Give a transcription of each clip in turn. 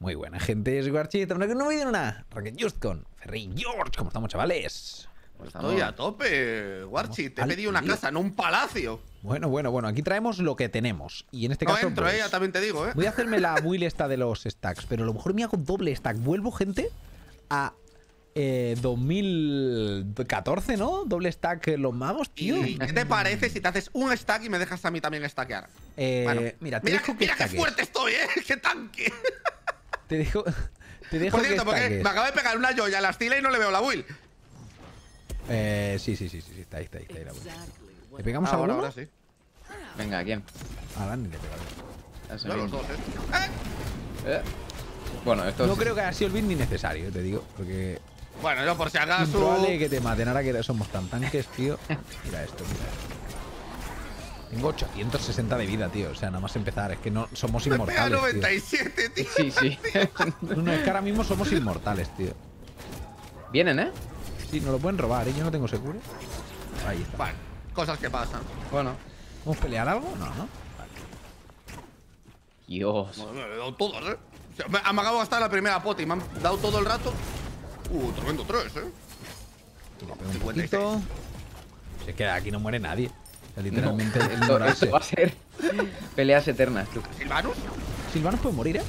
Muy buena gente, es Guarchita, una que no me dieron nada. Racket Just con Ferry George, ¿cómo estamos, chavales? Pues Estoy a tope, Warchi. Te he pedido una casa, no un palacio. Bueno, bueno, bueno, aquí traemos lo que tenemos. Y en este No caso. entro, pues, eh, ya también te digo, eh. Voy a hacerme la build esta de los stacks, pero a lo mejor me hago doble stack. Vuelvo, gente, a eh, 2014, ¿no? Doble stack eh, los magos, tío. ¿Y qué te parece si te haces un stack y me dejas a mí también stackear? Eh, Bueno, mira, te mira, dejo que mira qué fuerte estoy, eh. ¡Qué tanque! Te dejo, te dejo Por que cierto, porque me acaba de pegar una joya a la estila y no le veo la build. Eh, sí, sí, sí, sí, sí, está ahí, está ahí, está ahí la build. ¿Le pegamos a Ahora, uno? ahora sí. Venga, ¿a quién? A Dani le pegamos. A a los dos, eh. ¡Eh! Eh. Bueno, esto No es- creo que haya sido el build ni necesario, te digo, porque Bueno, yo por si acaso. probable que te maten ahora que somos tan tanques, tío. Mira esto, mira esto. Tengo 860 de vida, tío. O sea, nada más empezar. Es que no somos Me pega inmortales. tío. 97, tío. Sí, sí. No, no, es que ahora mismo somos inmortales, tío. Vienen, ¿eh? Sí, nos lo pueden robar, ¿eh? Yo no tengo seguro. Ahí está. Bueno, cosas que pasan. Bueno. ¿Vamos a pelear algo? No, no. Dios. Bueno, me he dado todos, eh. O sea, me, me acabo de gastar la primera pota y me han dado todo el rato. Uh, tremendo 3, eh. Y le pego un 56. poquito. Si es que aquí no muere nadie. Sea, literalmente el Esto, va a ser peleas eternas, tú. ¿Silvanus? Silvanos puede morir, ¿eh?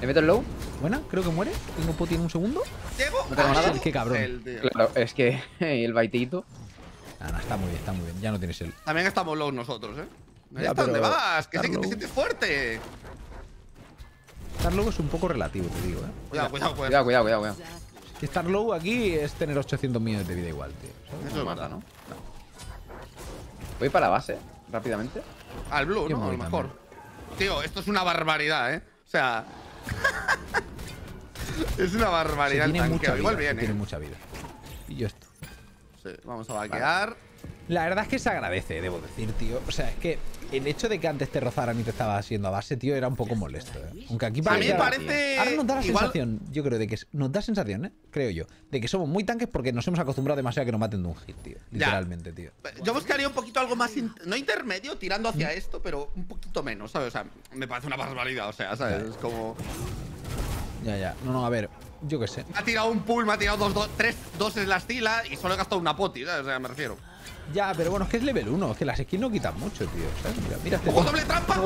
¿Le meto el low? Buena, creo que muere. Tengo poti en un segundo. ¿Diego? No tengo Ah, nada. Diego. Qué cabrón. Claro, es que el baitito. Ah, no, está muy bien, está muy bien. Ya no tienes el. También estamos low nosotros, eh. Ya, ¿Hasta dónde vas? Que sé que te sientes fuerte. Estar low es un poco relativo, te digo, ¿eh? Cuidado, cuidado, cuidado. Cuidado, cuidado, cuidado, cuidado. Que estar low aquí es tener 800 millones de vida igual, tío. ¿sabes? Eso es mata, ¿no? Voy para la base, rápidamente. Al blue, Yo ¿no? A lo mejor. Tío, esto es una barbaridad, ¿eh? O sea. es una Se barbaridad el tiene mucha tanqueo. vida. Igual se bien, tiene ¿eh? mucha vida. Y yo esto. Sí, vamos a vaquear. La verdad es que se agradece, debo decir, tío. O sea, es que el hecho de que antes te rozaran y te estaba haciendo a base, tío, era un poco molesto, ¿eh? Aunque aquí A mí me ahora- parece. Ahora nos da la igual- sensación, yo creo, de que nos da sensación, ¿eh? Creo yo, de que somos muy tanques porque nos hemos acostumbrado demasiado a que nos maten de un hit, tío. Ya. Literalmente, tío. Yo buscaría un poquito algo más. in- No intermedio, tirando hacia esto, pero un poquito menos, ¿sabes? O sea, me parece una barbaridad, o sea, ¿sabes? Es como. Ya, ya. No, no, a ver, yo qué sé. Me ha tirado un pull, me ha tirado dos, dos, tres doses la estila y solo he gastado una poti, ¿sabes? O sea, me refiero. Ya, pero bueno, es que es level 1, es que las skills no quitan mucho, tío. ¿sabes? Mira, mira este. ¡Ojo, doble trampa!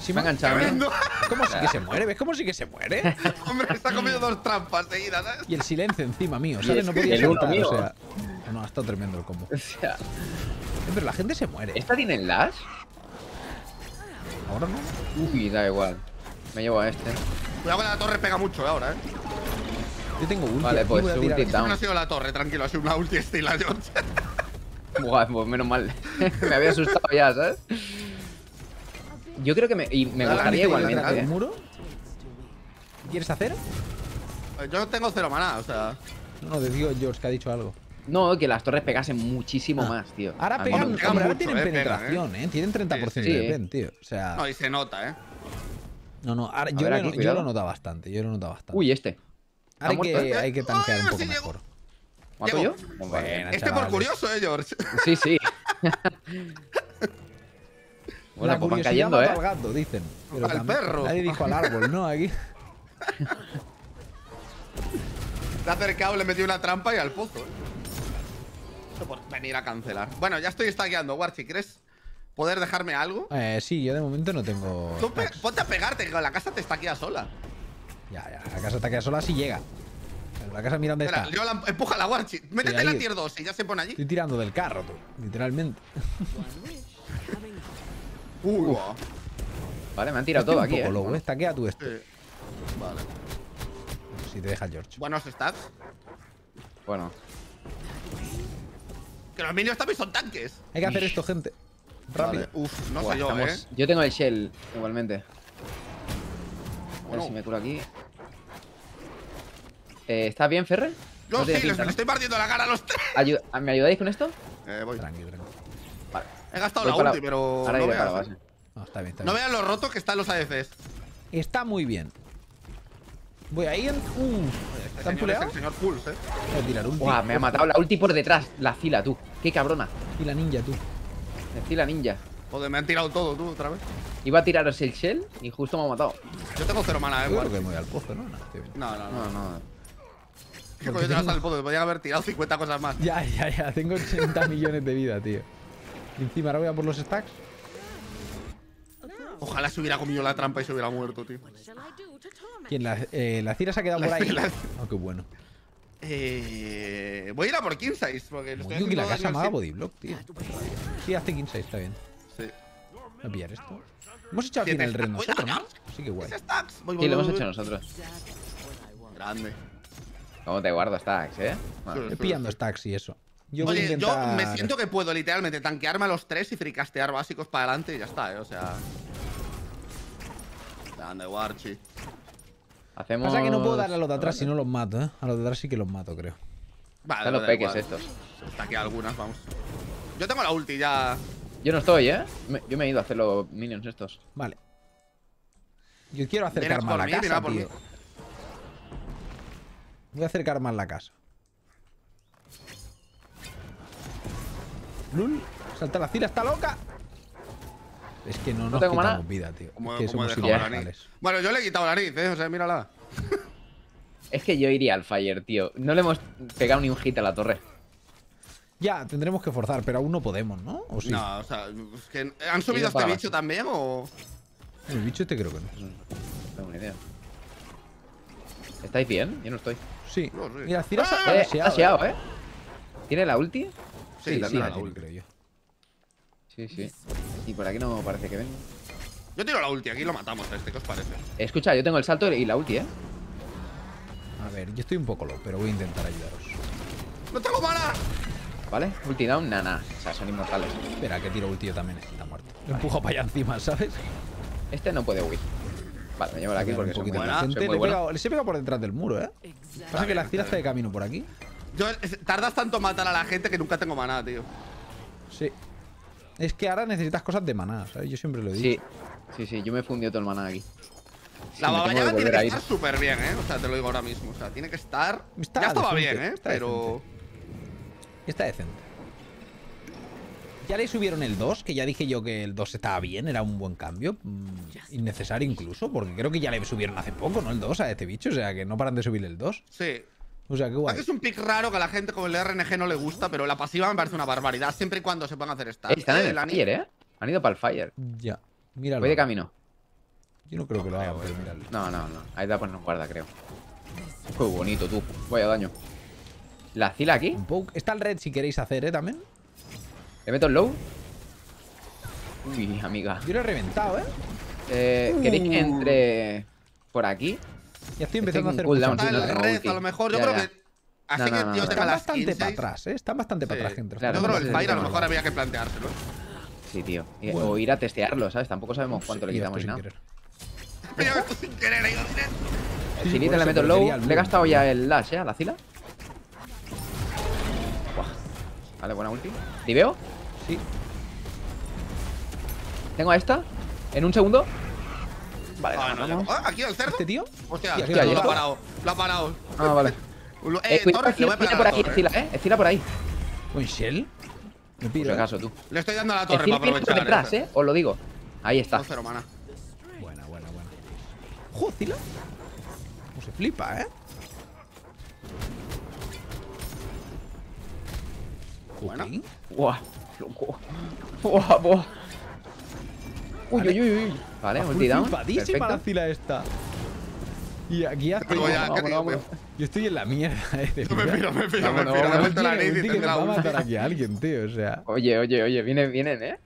Sí, Me ha enganchado, ¿eh? ¿Cómo sí que se muere? ¿Ves cómo sí que se muere? Hombre, está comiendo dos trampas seguidas, ¿sabes? Y el silencio encima mío, ¿sabes? No podía el mío. o sea. No, ha estado tremendo el combo. O sea, Pero la gente se muere. ¿esta tiene lash? Ahora no. Uy, da igual. Me llevo a este. Cuidado que la torre pega mucho eh, ahora, ¿eh? Yo tengo ulti. Vale, pues ulti down. No ha sido la torre, tranquilo, ha sido una ulti estila, George. Buah, pues menos mal. me había asustado ya, ¿sabes? Yo creo que me, y me Dale, gustaría igualmente. ¿El ¿eh? muro? ¿Quieres hacer? Yo no tengo cero maná, o sea. No, no, te digo George que ha dicho algo. No, que las torres pegasen muchísimo Ah. más, tío. Ahora A mí pegan, me- pegan hombre, ahora tienen eh, pegan, penetración, ¿eh? Tienen 30% Sí, de sí. pen, tío. O sea, No, y se nota, ¿eh? no, no, ahora, yo, ver lo, yo lo nota bastante, yo lo nota bastante. Uy, este. ahora hay ¿ha que, muerto? hay que tanquear un poco mejor. ¿Mato yo? Buena, Este por curioso, ¿eh, George? Sí, sí. bueno, La pues van cayendo, ¿eh? al gato, dicen. Pero Al también- perro. Nadie dijo al árbol, ¿no? Aquí. Le ha acercado, le metió una trampa y al pozo, ¿eh? Esto por venir a cancelar. Bueno, ya estoy stackeando, Warchi. ¿Crees poder dejarme algo? Eh, sí, yo de momento no tengo. Tú ponte a pegarte, que la casa te estaquea sola. Ya, ya, la casa está queda sola si llega. La casa mira dónde Espera, está. yo la empuja la Warchi. Métete la tier 2 y ya se pone allí. Estoy tirando del carro, tú. Literalmente. Uy, guau. Vale, me han tirado Estoy todo un aquí, poco ¿eh? ¿eh? Taquea tú esto. Sí. Vale. Si te deja George. Buenos stats. Bueno. Que los minions también son tanques. Hay que hacer esto, gente. Rápido. Vale. Uf, no Buah, sé yo, estamos- ¿eh? Yo tengo el shell, igualmente. A ver Bueno. si me curo aquí. Eh, ¿Estás bien, Ferre? Yo No sí, les, pinta, les ¿no? estoy partiendo la cara a los tres. Ayu- ¿Me ayudáis con esto? Eh, voy. Tranqui, tranqui. Vale. He gastado Voy la para- ulti, pero Ahora no iré veas, para la ¿eh? base. No, está bien, está No bien. vean lo roto que están los AFs. Está muy bien. Voy ahí en. Uh, Este ¿Están señor es puleados? el señor Pulse, ¿eh? Voy a tirar ulti. Buah, me ha matado la ulti por detrás. La fila, tú. Qué cabrona. Y la ninja, tú. La fila ninja. Joder, me han tirado todo, tú, otra vez. Iba a tiraros el shell y justo me ha matado. Yo tengo cero mana, eh, Yo creo que me voy al pozo, ¿no? No. No, no, no. No, no. ¿Qué coño te vas al podían haber tirado 50 cosas más. Ya, ya, ya. Tengo 80 millones de vida, tío. Y encima ahora voy a por los stacks. Ojalá se hubiera comido la trampa y se hubiera muerto, tío. ¿Quién? La, eh, la Cira se ha quedado por La ahí. Cira. Oh, qué bueno. Eh, voy a ir a por King Size, porque le estoy que la casa me haga bodyblock, tío. Sí, hace 15, está bien. Sí. Voy a pillar esto. Hemos hecho al Siete final el red stacks. nosotros, ¿no? Así que guay. Sí, lo hemos hecho nosotros. Grande. ¿Cómo te guardo stacks, eh? Bueno, Estoy pillando stacks y eso. Yo voy a Oye, intentar... yo me siento que puedo literalmente tanquearme a los tres y fricastear básicos para adelante y ya está, ¿eh? O sea. Grande, Warchi. Hacemos. Pasa que no puedo darle a los de atrás si no los mato, ¿eh? A los de atrás sí que los mato, creo. Vale, Están los peques igual. estos. Está aquí algunas, vamos. Yo tengo la ulti ya. Yo no estoy, ¿eh? Me- yo me he ido a hacer los minions estos. Vale. Yo quiero Vienes más por la mí, casa, tío. Voy a acercar más la casa. Lul, salta la Cira, está loca. Es que no nos tengo quitamos mana. vida, tío. Como, es que somos la nariz. Bueno, yo le he quitado la nariz, ¿eh? O sea, mírala. Es que yo iría al fire, tío. No le hemos pegado ni un hit a la torre. Ya, tendremos que forzar, pero aún no podemos, ¿no? ¿O sí? No, o sea, es que ¿han subido Ido este bicho también o.? El bicho este creo que no. No tengo ni idea. ¿Estáis bien? Yo no estoy. Sí. No, sí. Mira, Cira se ha Eh, aseado, seado, ¿eh? ¿Tiene la ulti? Sí, Sí, la sí, la la tiene, ulti. creo yo. Sí, sí. Y por aquí no parece que venga. Yo tiro la ulti, aquí lo matamos a este, ¿qué os parece? Escucha, yo tengo el salto y la ulti, ¿eh? A ver, yo estoy un poco loco, pero voy a intentar ayudaros. ¡No tengo mana! ¿Vale? Ulti down, nana. O sea, son inmortales. Espera, que tiro ulti yo también, está muerto. Lo empujo para allá encima, ¿sabes? Este no puede huir. Vale, me llevo aquí porque un soy poquito muy a la buena. gente. Soy Le muy he buena. pegado- les he pegado por detrás del muro, ¿eh? Pasa que la Cira está de camino por aquí. Yo, tardas tanto en matar a la gente que nunca tengo mana, tío. Sí. Es que ahora necesitas cosas de maná, ¿sabes? Yo siempre lo he dicho. Sí, sí, sí. Yo me fundió todo el maná aquí. La babayaga tiene que estar súper bien, ¿eh? O sea, te lo digo ahora mismo. O sea, tiene que estar. Está ya estaba decente, bien, ¿eh? está Pero. Está decente. Ya le subieron el 2, que ya dije yo que el 2 estaba bien, era un buen cambio. mm, innecesario incluso, porque creo que ya le subieron hace poco, ¿no? El 2 a este bicho, o sea que no paran de subir el 2. Sí. O sea, qué Es guay. es un pick raro que a la gente con el RNG no le gusta, pero la pasiva me parece una barbaridad, siempre y cuando se puedan hacer Eh, stats. están en el fire, ¿eh? Han ido para el fire. Ya. Míralo. Voy de camino. Yo no creo que lo haga, pero míralo. No, no, no. Ahí da poner un guarda, creo. Qué bonito, tú. Vaya daño. ¿La Zila aquí? Un poke. Está el red si queréis hacer, ¿eh? También. ¿Le meto el low? Uy, amiga. Yo lo he reventado, ¿eh? Eh, ¿Queréis que entre por aquí? Ya estoy Estoy empezando a hacer cooldown, no tengo red, a lo mejor. Yo Ya, creo ya. que. Así No, que no, no, yo no. tenga Están las bastante 15. para atrás, ¿eh? Están bastante para atrás, gente. Claro, Yo creo que no el Fire a lo mejor había que planteárselo. Sí, tío. Bueno. O ir a testearlo, ¿sabes? Tampoco sabemos cuánto le quitamos ni nada. Pero esto sin querer, he ido directo. Sí, sí, Silita por le meto el low. Le he gastado ya el dash, ¿eh? A la Zila. Buah. Vale, buena ulti. ¿Diveo? Sí. Tengo a esta. En un segundo. Vale, Ah, no, ah, aquí el cerdo. ¿Este tío? Hostia, hostia, ¿y lo ha parado. Lo ha parado. Ah, vale. Eh, Eh, cuidado, Torres, le voy a Zila pegar por aquí, torre. Zila, ¿eh? Por ahí. ¿Con Shell? Piro. si ¿eh? acaso, tú. Le estoy dando a la torre Zila para aprovechar. detrás, ¿eh? Os lo digo. Ahí está. No cero mana. Buena, buena, buena. Jocila. Cómo se flipa, ¿eh? Buena. Ok. Loco. Buah, buah. Uy, Vale. uy, uy, uy. Vale, ulti down. flipadísima la Perfecto. fila esta. Y aquí ya estoy. Luego ya, vámonos, ¿qué digo, vámonos. tío? Yo estoy en la mierda, eh. de Yo me piro, me piro, me piro. Vámonos. meto la nariz y tendrá va a matar aquí a alguien, tío. O sea. Oye, oye, oye, vienen, vienen, ¿eh?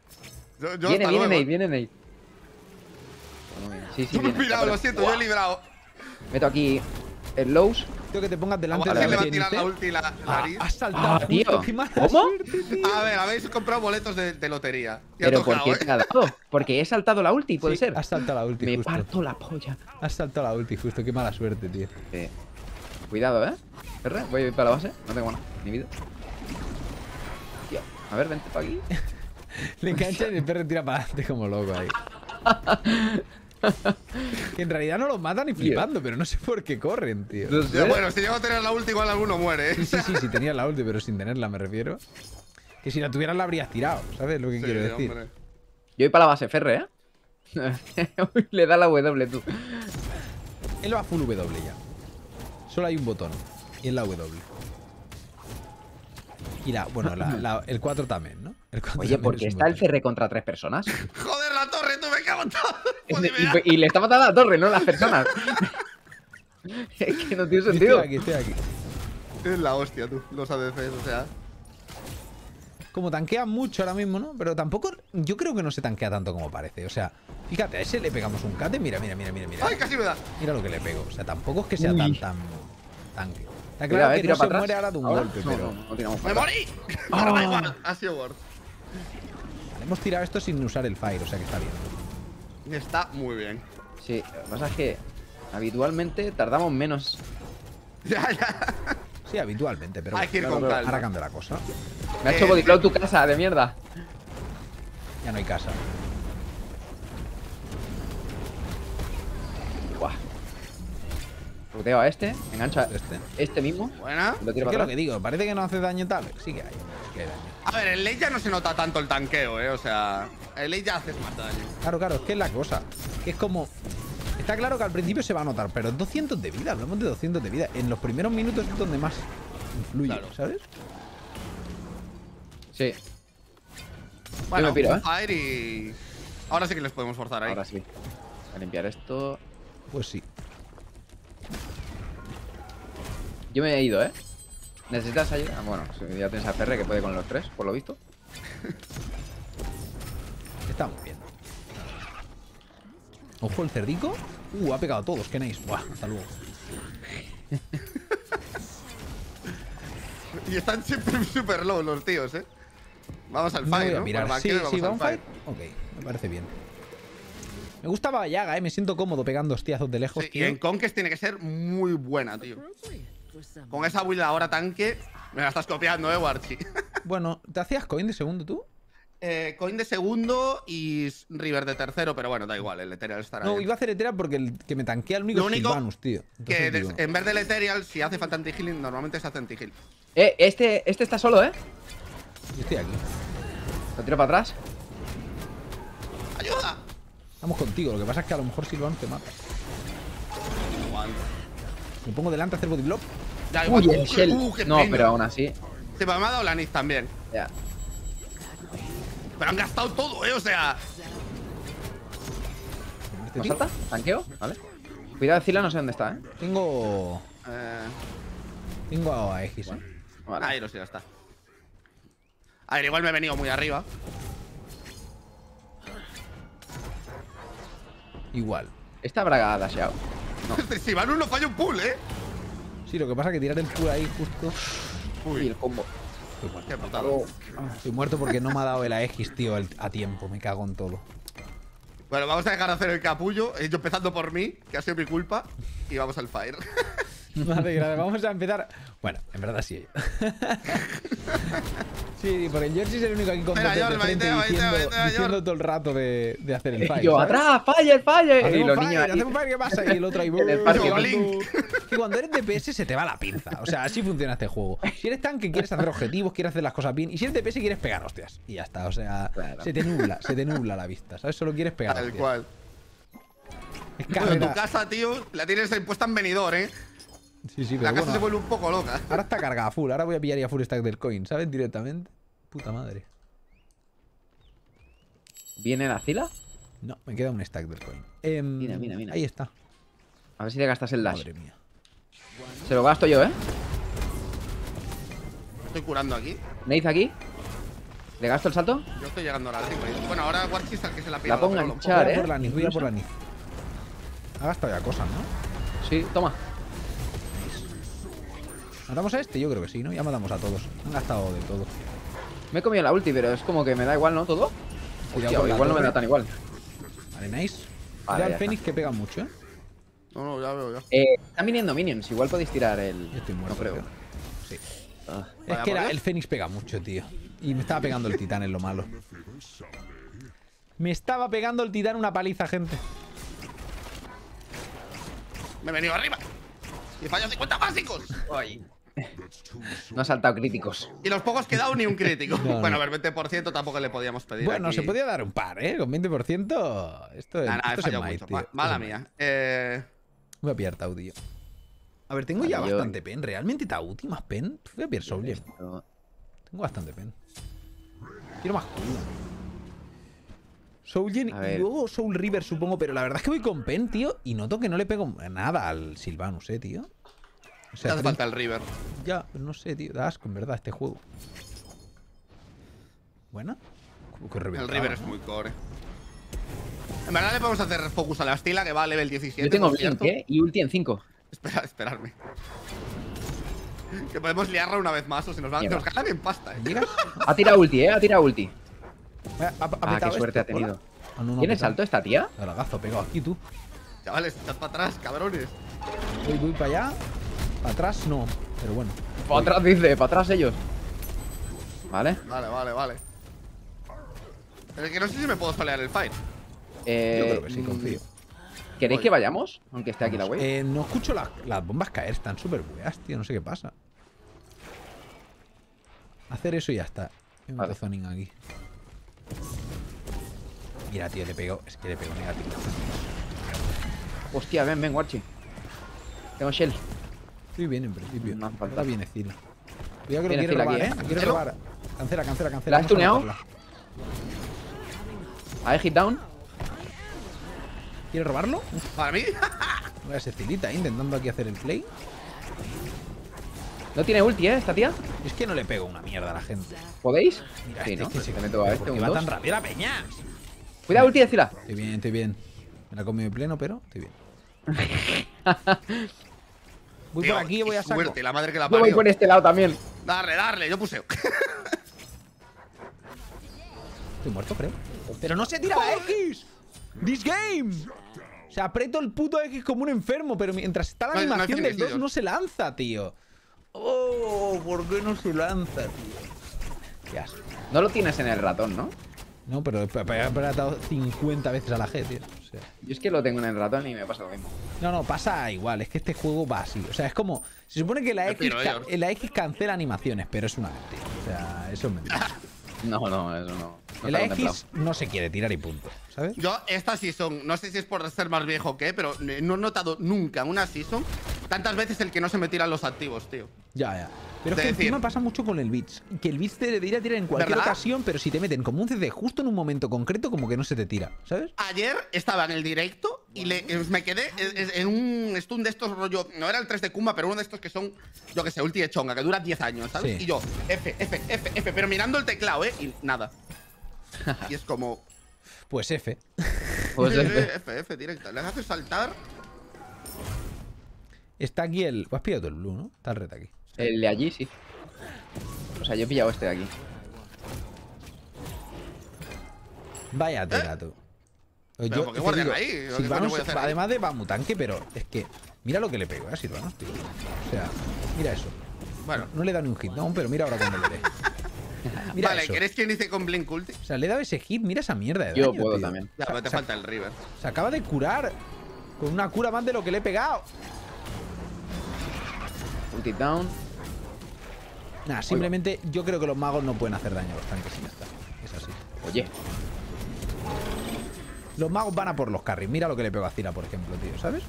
Yo, yo Viene, viene. Nate, viene Nate. Sí, sí, Yo me he pirado, lo siento, yo he librado. Meto aquí el lows. Tengo que te pongas delante de la le va a tirar la ulti la Ah, nariz. has saltado. Ah, justo, tío. qué mala ¿Cómo? suerte, tío. A ver, habéis comprado boletos de, de lotería. Pero ¿por qué ¿eh? te ha dado? Porque he saltado la ulti, puede Sí, ser. Has saltado la ulti, Me justo. parto la polla. Has saltado la ulti, justo. Qué mala suerte, tío. Cuidado, ¿eh? R, voy a ir para la base. No tengo nada, ni vida. Tío, a ver, vente para aquí. Le engancha y el perro tira para adelante como loco ahí. que en realidad no los matan ni flipando, pero no sé por qué corren, tío. No sé. Ya, bueno, si llego a tener la ulti, igual alguno muere, ¿eh? Sí, sí, sí, sí, tenías la ulti, pero sin tenerla, me refiero. Que si la tuvieras la habrías tirado, ¿sabes lo que Sí, quiero decir? hombre. Yo voy para la base, Ferre, ¿eh? Le da la W tú. Él va full W ya. Solo hay un botón. Y es la W. Y la, bueno, la- la- el 4 también, ¿no? El 4 Oye, también porque es está el. CR contra tres personas. Joder, la torre, tú me cago en todo. Joder, Y, y le está matando a la torre, no las personas. es que no tiene Estoy sentido. aquí, estoy aquí. Es la hostia, tú. Los ADCs, o sea. Como tanquea mucho ahora mismo, ¿no? Pero tampoco. Yo creo que no se tanquea tanto como parece. O sea, fíjate, a ese le pegamos un cate. Mira, mira, mira, mira, mira. ¡Ay, casi me da! Mira lo que le pego. O sea, tampoco es que sea Uy. tan, tan. tanque. Está claro eh, que no se atrás. muere ahora de un ¿Ahora? golpe, No, pero. no, ¡Me morí! Ah. Ha sido worth. Vale, hemos tirado esto sin usar el fire, o sea que está bien. Está muy bien. Sí, lo que pasa es que habitualmente tardamos menos. Ya, ya. Sí, habitualmente, pero. Hay que ir claro, con calma. Ahora cambia la cosa. Me ha Eh, hecho bodycloud tu casa de mierda. Ya no hay casa. A este, engancha Este. este mismo. Buena. Lo Es tiro que lo que digo, parece que no hace daño tal. Sí que hay. Sí que hay daño. A ver, en late ya no se nota tanto el tanqueo, eh. O sea, en late ya haces más daño. Claro, claro, es que es la cosa. Que es como. Está claro que al principio se va a notar, pero es 200 de vida, hablamos de 200 de vida. En los primeros minutos es donde más influye, Claro. ¿sabes? Sí, Bueno, me piro, un ¿eh? fire y. Ahora sí que les podemos forzar ahí. ahora sí. A limpiar esto. Pues sí. Yo me he ido, ¿eh? ¿Necesitas ayuda? Ah, Bueno, sí, ya tienes a PR que puede con los tres, por lo visto. Está muy bien. Ojo el cerdico. Uh, ha pegado a todos, qué nice. Buah, hasta luego. Y están siempre super low los tíos, eh. Vamos al No a ¿no? mirar. Sí, sí, vamos va al fight. Ok, me parece bien. Me gusta Bayaga, eh. Me siento cómodo pegando hostiazos de lejos, Sí, y en Conquest tiene que ser muy buena, tío. Con esa build ahora tanque. Me la estás copiando, eh, Warchi. Bueno, ¿te hacías coin de segundo tú? eh, coin de segundo y River de tercero, pero bueno, da igual, el Ethereal estará No, ahí. iba a hacer Etera porque el que me tanquea el único Lo es único Sylvanus, tío. Entonces Que digo, en vez del Ethereal, si hace falta anti-healing, normalmente se hace anti-heal. Eh, este, este está solo, ¿eh? yo estoy aquí. Lo tiro para atrás. ¡Ayuda! Vamos contigo. Lo que pasa es que a lo mejor Sylvanus te mata. Me pongo delante a hacer body block. Ya. Uy, el shell. uh, no, pena. pero aún así. Se me ha dado la Niz también. Ya. Pero han gastado todo, eh, o sea. ¿No tío. salta? ¿Tanqueo? Vale. Cuidado, Zila, no sé dónde está, ¿eh? Tengo. Eh, Tengo a Aegis, eh. Vale. ahí lo sé, ya está. A ver, igual me he venido muy arriba. Igual. Esta braga ha dasheado. si Manu no falla un pull, eh. Sí, lo que pasa es que tirar el pool ahí justo. Uy, el combo. Estoy muerto. Qué. Estoy muerto porque no me ha dado el Aegis, tío, el- a tiempo. Me cago en todo. Bueno, vamos a dejar de hacer el capullo. Yo empezando por mí, que ha sido mi culpa. Y vamos al fire. Vale, gracias. Vamos a empezar. Bueno, en verdad sí. sí, porque el Jersey es el único aquí con de George, frente vaitea, diciendo, George. todo el rato de, de hacer el fire. Yo, ¿sabes? atrás, falle, falle. Y los fire, niños hacemos fire, ¿qué pasa? Y el otro ahí. En el parque cuando- eres DPS se te va la pinza. O sea, así funciona este juego. Si eres tanque, quieres hacer objetivos, quieres hacer las cosas bien. Y si eres DPS, quieres pegar hostias. Y ya está. O sea, Claro. se te nubla, se te nubla la vista. ¿Sabes? Solo quieres pegar Tal hostias. cual. Es Bueno, tu casa, tío, la tienes puesta en venidor, eh. Sí, sí, La casa bueno, se vuelve un poco loca. Ahora está cargada full. Ahora voy a pillar ya full stack del coin, ¿sabes? Directamente. Puta madre. ¿Viene la Zila? No, me queda un stack del coin. Em, Mira, mira, mira. Ahí está. A ver si te gastas el dash. Madre mía. Se lo gasto yo, ¿eh? Estoy curando aquí. Neith aquí. ¿Le gasto el salto? Yo estoy llegando a la 5. Bueno, ahora Warchi es el que se la pilla. La pongo a a ¿eh? por la Niz, voy a por la Niz. Ha gastado ya cosas, ¿no? Sí, toma. ¿Matamos a este? Yo creo que sí, ¿no? Ya matamos a todos. Han gastado de todo. Me he comido la ulti, pero es como que me da igual, ¿no? Todo. Hostia, igual no me da tan igual. Vale, nice. Vale, ya el. Fénix que pega mucho, ¿eh? No, no, ya veo, ya. Eh, están viniendo minions. Igual podéis tirar el. Yo estoy muerto. No creo. Sí. Ah. Es que era- el Fénix pega mucho, tío. Y me estaba pegando el titán, es lo malo. Me estaba pegando el titán una paliza, gente. Me he venido arriba. Y he fallado 50 básicos. Ay. No ha saltado críticos. Y los pocos que he dado ni un crítico. No, bueno, no. a ver, 20% tampoco le podíamos pedir. Bueno, aquí. se podía dar un par, ¿eh? Con 20%. Esto, Nah, nah, he esto es tío. Ma- Mala Esto mía. Eh, Voy a pillar Tau, tío. A ver, tengo Vale, ya yo- bastante pen. ¿Realmente Tau? ¿Tienes más pen? Voy a pillar Soulgen. Esto- Tengo bastante pen. Quiero más cooldown. Soulgen y luego Soul River, supongo. Pero la verdad es que voy con pen, tío. Y noto que no le pego nada al Sylvanus, eh, tío. O te sea, hace falta el River. Ya, no sé, tío. Da asco, en verdad, este juego. ¿Buena? El River es muy core. En verdad le podemos hacer focus a la Stila, que va a level 17. Yo tengo Blink. ¿eh? Y ulti en 5. Espera, esperarme. Que podemos liarla una vez más o si nos, van, Mierda. nos ganan en pasta, eh. Ha tirado ulti, ¿eh? Ha tirado ulti. Ha- ha- ha Ah, qué suerte esto, ha tenido. Ah, no, no, ¿Tiene petado. salto esta tía? Lagazo pegado aquí tú. Chavales, echad para atrás, cabrones. Voy, voy para allá. Para atrás no. Pero bueno. Para atrás, dice, para atrás ellos. Vale. Vale, vale, vale. Es que no sé si me puedo solear el fight. Eh, Yo creo que sí, mm, confío. ¿Queréis que vayamos? Aunque esté aquí la wave. Eh, no escucho las, las bombas caer, están súper buenas, tío. No sé qué pasa. Hacer eso y ya está. Hay un Vale. zoning aquí. Mira, tío, le pego. Es que le pego negativo. Hostia, ven, ven, Warchi. Tengo Shell. Estoy bien en principio. No falta. Viene Zila. Cuidado que lo quiere robar, aquí, ¿eh? robar. Cancela, cancela, cancela. ¿La has a tuneado? matarla. ¿Ha hit down? ¿Quiere robarlo? Para mí, Voy a ser Zilita, ¿eh? intentando aquí hacer el play. No tiene ulti, ¿eh? Esta tía. Es que no le pego una mierda a la gente. ¿Podéis? Mira, sí, este ¿no? que se Te meto a este, ¿Por un qué va dos. tan rápido la peña? Cuidado, ulti, decila. Estoy bien, estoy bien. Me la he comido en pleno, pero estoy bien. Voy tío, por aquí y voy a saco. suerte, la madre que la Yo voy por este lado también. Darle, darle, yo puse. Estoy muerto, creo. Pero no se tira la X. This game. O sea, aprieto el puto X como un enfermo, pero mientras está la No no animación del 2 femicidios. no se lanza, tío. Oh, ¿por qué no se lanza, tío? Qué asco. No lo tienes en el ratón, ¿no? No, pero he apretado 50 veces a la G, tío. O sea. Yo es que lo tengo en el ratón y me pasa lo mismo. No, no, pasa igual. Es que este juego va así. O sea, es como. Se supone que la X, ca- la X cancela animaciones, pero es una mentira. O sea, eso es mentira. No, no, eso no. no la. X no se quiere tirar y punto. ¿Sabes? Yo, esta season, no sé si es por ser más viejo o qué, pero no he notado nunca una season tantas veces el que no se me tiran los activos, tío. Ya, ya. Pero es que decir- encima pasa mucho con el Beats. Que el Beats te debería tirar en cualquier ¿Verdad? ocasión, pero si te meten como un CD justo en un momento concreto, como que no se te tira. ¿Sabes? Ayer estaba en el directo y le- eh, me quedé en, en un stun de estos rollo. No era el 3 de Kuma, pero uno de estos que son, yo que sé, ulti de chonga, que dura 10 años, ¿sabes? Sí. Y yo, F, F, F, F, pero mirando el teclado, ¿eh? Y nada. y es como. Pues F. Pues, F, eh, F, F, directa. Les hace saltar. Está aquí el. Pues has pillado el blue, ¿no? Está el red aquí. el de allí sí. O sea, yo he pillado este de aquí. Vaya tela, tú. Pero ¿por qué Silvanos, voy a hacer ahí? además de Bamu tanque, pero es que. Mira lo que le pego, ¿eh? a Silvanos, tío. O sea, mira eso. Bueno. No le dado ni un hit, no, pero mira ahora cuando le dé. Mira vale, eso. ¿queréis que inicie con Blink Ulti? O sea, le he dado ese hit, mira esa mierda de Yo daño, puedo tío. también. Ya, pero te se- falta el River. Se acaba de curar con una cura más de lo que le he pegado. Ulti down. Nah, simplemente yo creo que los magos no pueden hacer daño a los tanques ya está. Es así. Oye, Los magos van a por los carries. Mira lo que le pego a Cira, por ejemplo, tío, ¿sabes?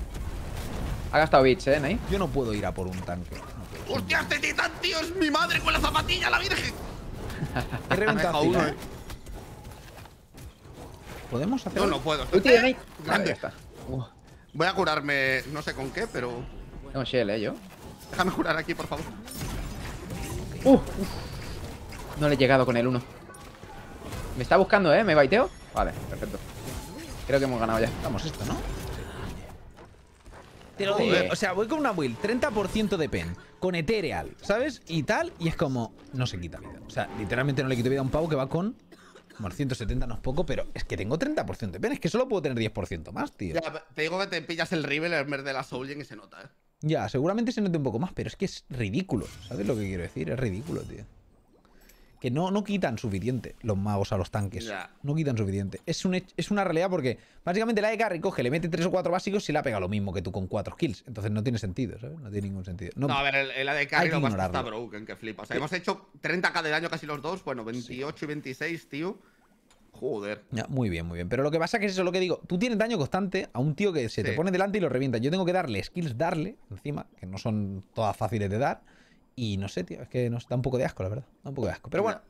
ha gastado bits, ¿eh, Ney? Yo no puedo ir a por un tanque. No. ¡Hostia, este titán, tío! ¡Es mi madre con la zapatilla, la virgen! He reventado uno, eh. ¿eh? ¿Podemos hacer No, no puedo. Vale, Grande. ya está. Uh, Voy a curarme, no sé con qué, pero. tengo Shell, ¿eh? Yo. Déjame curar aquí, por favor. Uh, uf. No le he llegado con el 1. Me está buscando, ¿eh? ¿Me baiteo? Vale, perfecto. Creo que hemos ganado ya. Vamos esto, ¿no? Te lo digo, o sea, voy con una build 30% de pen, con Ethereal, ¿sabes? Y tal, y es como, no se quita. O sea, literalmente no le quito vida a un pavo que va con. Bueno, 170 no es poco, pero es que tengo 30% de pen, es que solo puedo tener 10% más, tío. Ya, te digo que te pillas el River en vez de la Soulgen y se nota, eh. Ya, seguramente se note un poco más, pero es que es ridículo, ¿sabes lo que quiero decir? Es ridículo, tío. Que no, no quitan suficiente los magos a los tanques. No quitan suficiente. Es, un, es una realidad porque básicamente la de carry coge, le mete 3 o 4 básicos y le ha pegado lo mismo que tú con 4 kills. Entonces no tiene sentido, ¿sabes? No tiene ningún sentido. No, No, a ver, el, el AD Hay carry que lo más está broken, que flipa. O sea, hemos hecho 30k de daño casi los dos. Bueno, 28 y 26, tío. Joder. Ya, muy bien, muy bien. Pero lo que pasa es que es eso lo que digo. Tú tienes daño constante a un tío que se te pone delante y lo revienta. Yo tengo que darle skills, darle encima, que no son todas fáciles de dar. Y no sé, tío, es que nos da un poco de asco, la verdad. Da un poco de asco. Pero bueno,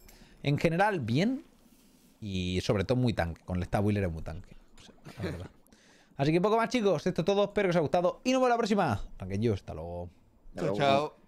en general, bien. Y sobre todo muy tanque. Con el Stab Wheeler es muy tanque. O sea, la verdad. Así que poco más, chicos. Esto es todo. Espero que os haya gustado. Y nos vemos la próxima. Aunque yo, hasta luego. Hasta Chao, luego. chao.